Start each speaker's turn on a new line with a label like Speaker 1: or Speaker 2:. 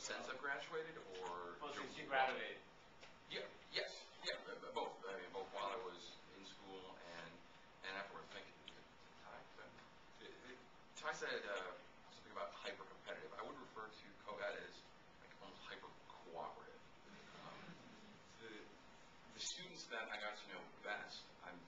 Speaker 1: since I've graduated, or?
Speaker 2: Well, since you graduated,
Speaker 1: Yeah, yes, yeah, both, I mean, both while I was in school and, and afterwards, I think, Ty, uh, uh, Ty- said, uh, something about hyper-competitive, I would refer to Kogod as like almost hyper-cooperative. Um, The, the students that I got to know best, I'm